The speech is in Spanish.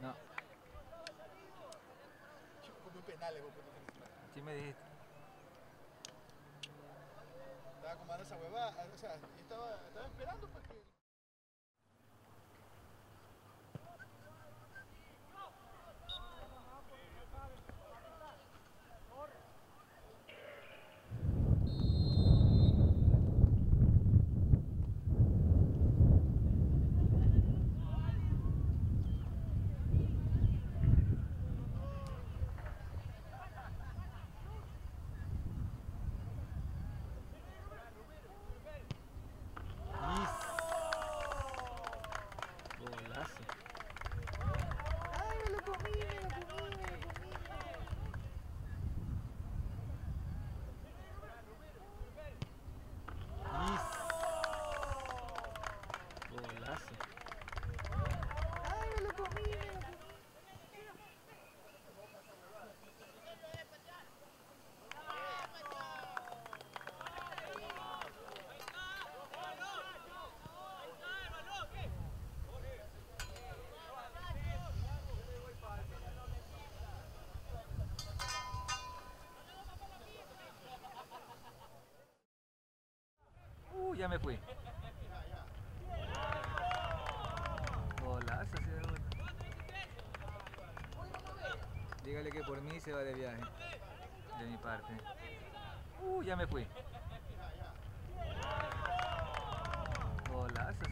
No. Sí me dijiste. Estaba comando esa huevada, o sea, estaba, estaba esperando pues, para. Ya me fui. Golazo. Dígale que por mí se va de viaje. De mi parte. Uh, ya me fui. Golazo.